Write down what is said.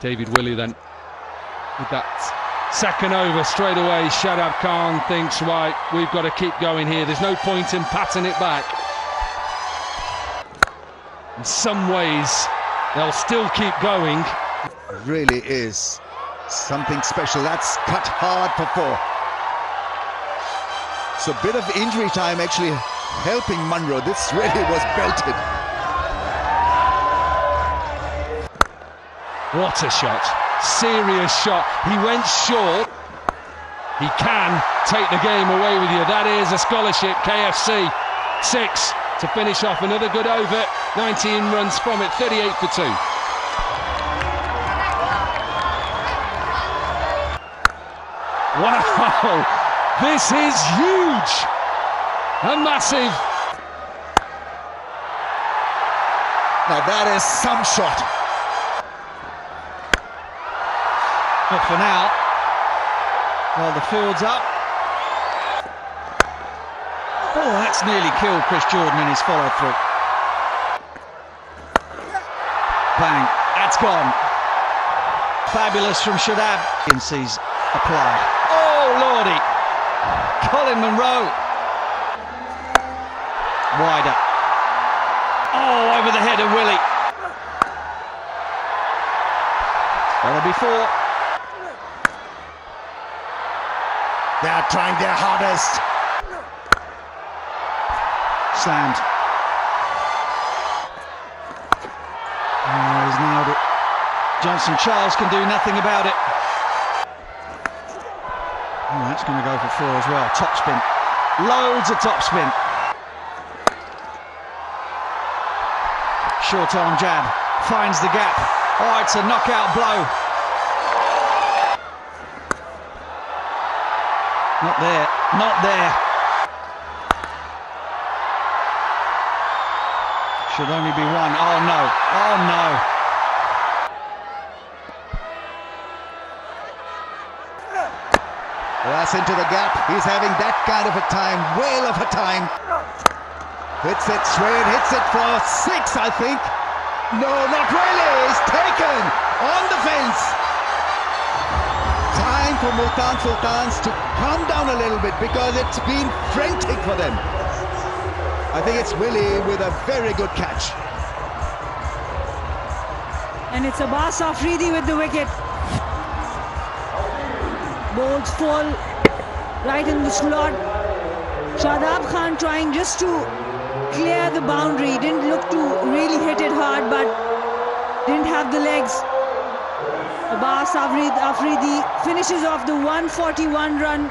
David Willey then with that second over straight away. Shadab Khan thinks, right, we've got to keep going here. There's no point in patting it back. In some ways, they'll still keep going. It really is something special. That's cut hard for four. So a bit of injury time actually helping Munro. This really was belted. What a shot. Serious shot. He went short. He can take the game away with you. That is a scholarship, KFC. Six to finish off another good over. 19 runs from it, 38 for two. Wow, this is huge. A massive. Now that is some shot. Not for now. Well, the field's up. Oh, that's nearly killed Chris Jordan in his follow through. Bang, that's gone. Fabulous from Shadab. Sees applied. Oh, Lordy. Colin Munro. Wider. Oh, over the head of Willey. Better before. They are trying their hardest. Slammed. Oh, ah, he's nailed it. Johnson Charles can do nothing about it. Oh, that's going to go for four as well. Top spin. Loads of top spin. Short arm jab. Finds the gap. Oh, it's a knockout blow. Not there. Not there. Should only be one. Oh no. Oh no. That's into the gap. He's having that kind of a time, whale of a time. Hits it straight, hits it for six, I think. No, not really. It's taken on the fence. Time for Multan Sultans to calm down a little bit because it's been frantic for them. I think it's Willey with a very good catch. And it's Abbas Afridi with the wicket. Balls fall right in the slot. Shadab Khan trying just to clear the boundary. Didn't look to really hit it hard, but didn't have the legs. Abbas Afridi finishes off the 141 run